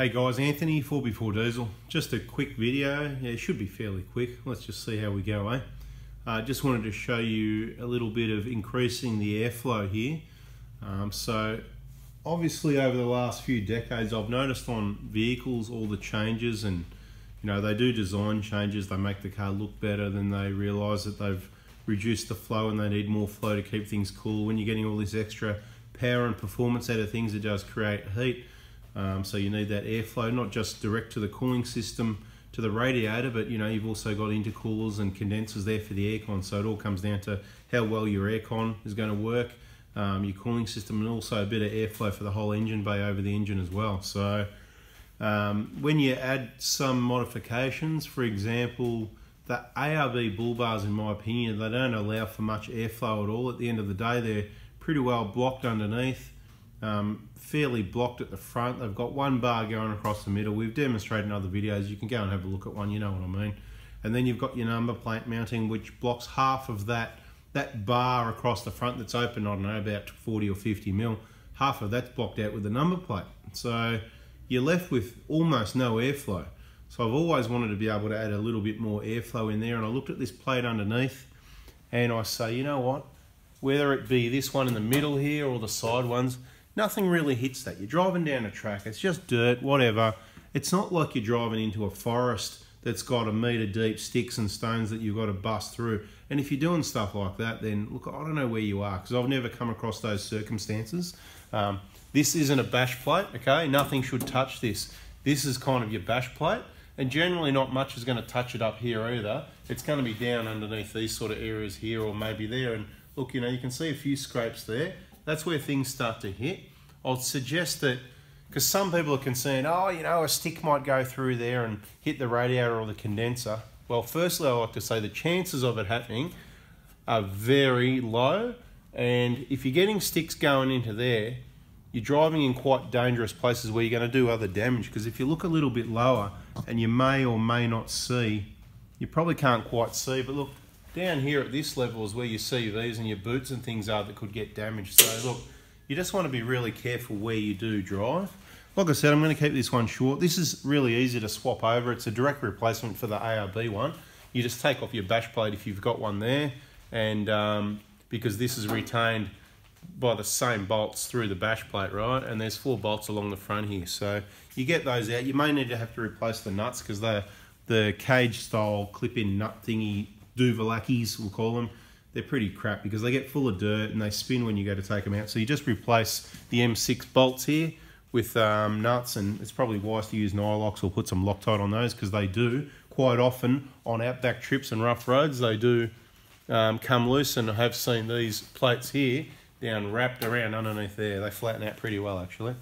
Hey guys, Anthony, Fourby4 Diesel. Just a quick video. Yeah, it should be fairly quick. Let's just see how we go, eh? Uh, just wanted to show you a little bit of increasing the airflow here. Um, so obviously over the last few decades, I've noticed on vehicles all the changes and you know, they do design changes. They make the car look better then they realize that they've reduced the flow and they need more flow to keep things cool. When you're getting all this extra power and performance out of things, it does create heat. Um, so you need that airflow, not just direct to the cooling system to the radiator, but you know you've also got intercoolers and condensers there for the aircon. So it all comes down to how well your aircon is going to work, um, your cooling system, and also a bit of airflow for the whole engine bay over the engine as well. So um, when you add some modifications, for example, the ARB bull bars, in my opinion, they don't allow for much airflow at all. At the end of the day, they're pretty well blocked underneath um, fairly blocked at the front. They've got one bar going across the middle. We've demonstrated in other videos. You can go and have a look at one, you know what I mean. And then you've got your number plate mounting, which blocks half of that that bar across the front that's open, I don't know, about 40 or 50 mil. Half of that's blocked out with the number plate. So you're left with almost no airflow. So I've always wanted to be able to add a little bit more airflow in there. And I looked at this plate underneath and I say, you know what? Whether it be this one in the middle here or the side ones, nothing really hits that. You're driving down a track, it's just dirt, whatever. It's not like you're driving into a forest that's got a metre deep sticks and stones that you've got to bust through. And if you're doing stuff like that, then look, I don't know where you are because I've never come across those circumstances. Um, this isn't a bash plate, okay? Nothing should touch this. This is kind of your bash plate, and generally not much is going to touch it up here either. It's going to be down underneath these sort of areas here or maybe there. And look, you know, you can see a few scrapes there that's where things start to hit. I'll suggest that because some people are concerned, oh, you know, a stick might go through there and hit the radiator or the condenser. Well, firstly, I like to say the chances of it happening are very low. And if you're getting sticks going into there, you're driving in quite dangerous places where you're going to do other damage. Because if you look a little bit lower, and you may or may not see, you probably can't quite see, but look, down here at this level is where you see your CVs and your boots and things are that could get damaged. So look, you just want to be really careful where you do drive. Like I said, I'm going to keep this one short. This is really easy to swap over. It's a direct replacement for the ARB one. You just take off your bash plate if you've got one there. And um, because this is retained by the same bolts through the bash plate, right? And there's four bolts along the front here. So you get those out. You may need to have to replace the nuts because they're the cage style clip-in nut thingy Duvalakis, we'll call them, they're pretty crap because they get full of dirt and they spin when you go to take them out. So you just replace the M6 bolts here with um, nuts and it's probably wise to use Nylox or put some Loctite on those because they do quite often on outback trips and rough roads they do um, come loose and I have seen these plates here down wrapped around underneath there. They flatten out pretty well actually.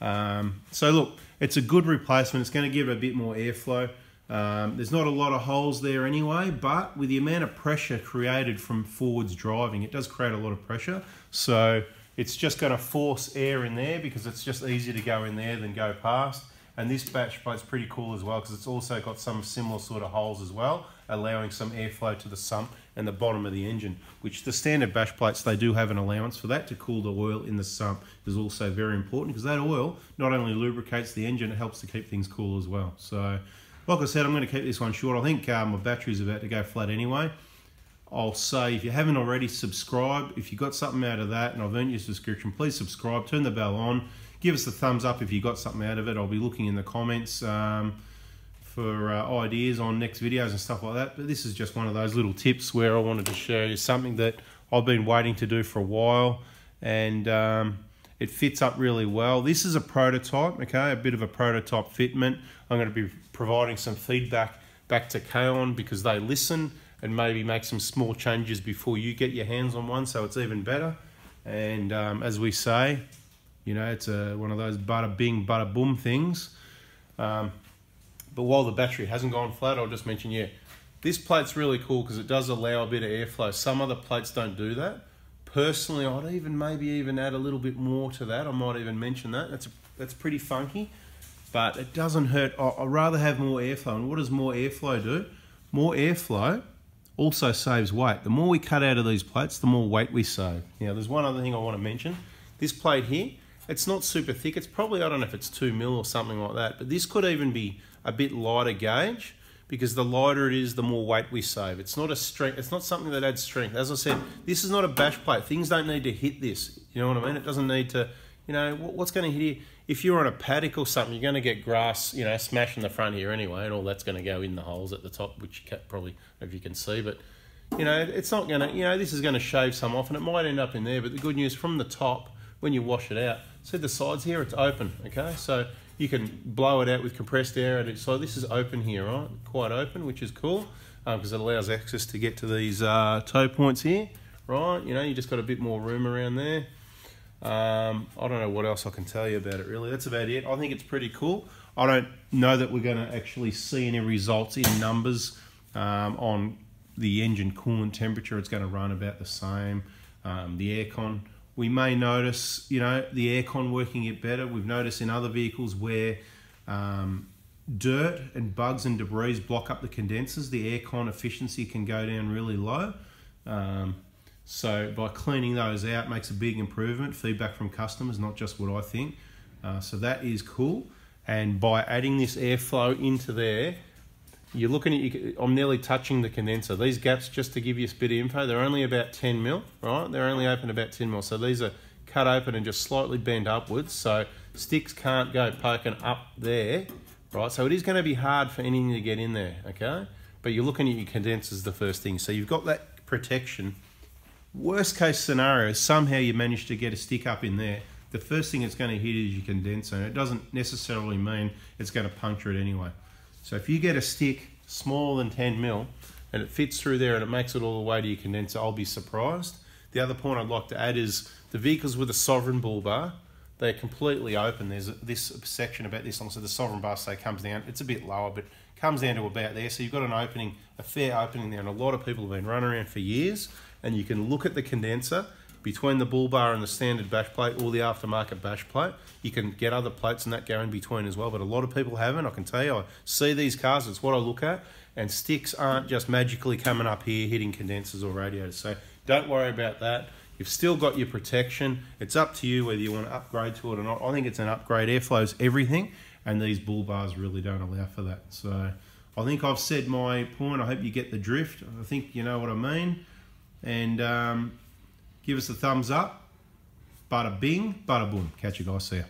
Um, so look, it's a good replacement. It's going to give it a bit more airflow. Um, there's not a lot of holes there anyway, but with the amount of pressure created from forwards driving, it does create a lot of pressure. So it's just going to force air in there because it's just easier to go in there than go past. And this bash plate's pretty cool as well because it's also got some similar sort of holes as well, allowing some airflow to the sump and the bottom of the engine, which the standard bash plates, they do have an allowance for that to cool the oil in the sump is also very important because that oil not only lubricates the engine, it helps to keep things cool as well. So like I said, I'm going to keep this one short. I think uh, my battery's about to go flat anyway. I'll say if you haven't already subscribed, if you got something out of that and I've earned your subscription, please subscribe, turn the bell on, give us a thumbs up if you got something out of it. I'll be looking in the comments um, for uh, ideas on next videos and stuff like that. But this is just one of those little tips where I wanted to show you something that I've been waiting to do for a while and um, it fits up really well. This is a prototype, okay, a bit of a prototype fitment. I'm going to be providing some feedback back to Kaon because they listen and maybe make some small changes before you get your hands on one so it's even better. And um, as we say, you know, it's a, one of those bada bing, bada boom things. Um, but while the battery hasn't gone flat, I'll just mention, yeah, this plate's really cool because it does allow a bit of airflow. Some other plates don't do that. Personally, I'd even maybe even add a little bit more to that. I might even mention that. That's, a, that's pretty funky but it doesn't hurt. I'd rather have more airflow. And what does more airflow do? More airflow also saves weight. The more we cut out of these plates, the more weight we save. Now, there's one other thing I want to mention. This plate here, it's not super thick. It's probably, I don't know if it's 2 mil or something like that, but this could even be a bit lighter gauge because the lighter it is, the more weight we save. It's not a strength. It's not something that adds strength. As I said, this is not a bash plate. Things don't need to hit this. You know what I mean? It doesn't need to. You know what's going to hit you? If you're on a paddock or something, you're going to get grass. You know, smashing the front here anyway, and all that's going to go in the holes at the top, which you probably if you can see. But you know, it's not going to. You know, this is going to shave some off, and it might end up in there. But the good news from the top, when you wash it out, see the sides here, it's open. Okay, so you can blow it out with compressed air. And so this is open here, right? Quite open, which is cool because um, it allows access to get to these uh, tow points here, right? You know, you just got a bit more room around there. Um, I don't know what else I can tell you about it really. That's about it. I think it's pretty cool. I don't know that we're going to actually see any results in numbers um, on the engine coolant temperature. It's going to run about the same. Um, the aircon we may notice, you know, the aircon working it better. We've noticed in other vehicles where um, dirt and bugs and debris block up the condensers, the aircon efficiency can go down really low. Um, so by cleaning those out makes a big improvement. Feedback from customers, not just what I think. Uh, so that is cool. And by adding this airflow into there, you're looking at, your, I'm nearly touching the condenser. These gaps, just to give you a bit of info, they're only about 10 mil, right? They're only open about 10 mil. So these are cut open and just slightly bent upwards. So sticks can't go poking up there, right? So it is going to be hard for anything to get in there, okay? But you're looking at your condensers the first thing. So you've got that protection. Worst case scenario, somehow you manage to get a stick up in there. The first thing it's going to hit is your condenser. And it doesn't necessarily mean it's going to puncture it anyway. So if you get a stick smaller than 10 mil and it fits through there and it makes it all the way to your condenser, I'll be surprised. The other point I'd like to add is the vehicles with a sovereign bull bar, they're completely open. There's this section about this long, so the sovereign bar say comes down. It's a bit lower, but comes down to about there. So you've got an opening, a fair opening there, and a lot of people have been running around for years. And you can look at the condenser between the bull bar and the standard bash plate or the aftermarket bash plate. You can get other plates and that go in between as well, but a lot of people haven't. I can tell you, I see these cars, it's what I look at, and sticks aren't just magically coming up here hitting condensers or radiators. So don't worry about that. You've still got your protection. It's up to you whether you want to upgrade to it or not. I think it's an upgrade. Airflow's everything, and these bull bars really don't allow for that. So I think I've said my point. I hope you get the drift. I think you know what I mean. And um, give us a thumbs up. Bada bing, bada boom. Catch you guys. See ya.